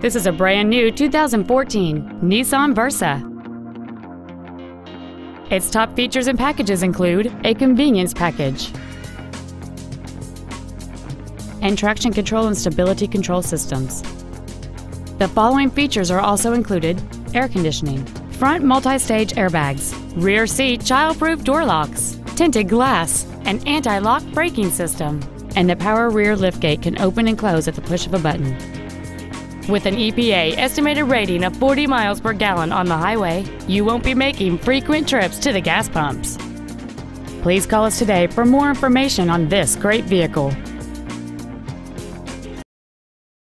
This is a brand new 2014 Nissan Versa. Its top features and packages include a convenience package and traction control and stability control systems. The following features are also included air conditioning, front multi-stage airbags, rear seat child-proof door locks, tinted glass, an anti-lock braking system, and the power rear liftgate can open and close at the push of a button. With an EPA estimated rating of 40 miles per gallon on the highway, you won't be making frequent trips to the gas pumps. Please call us today for more information on this great vehicle.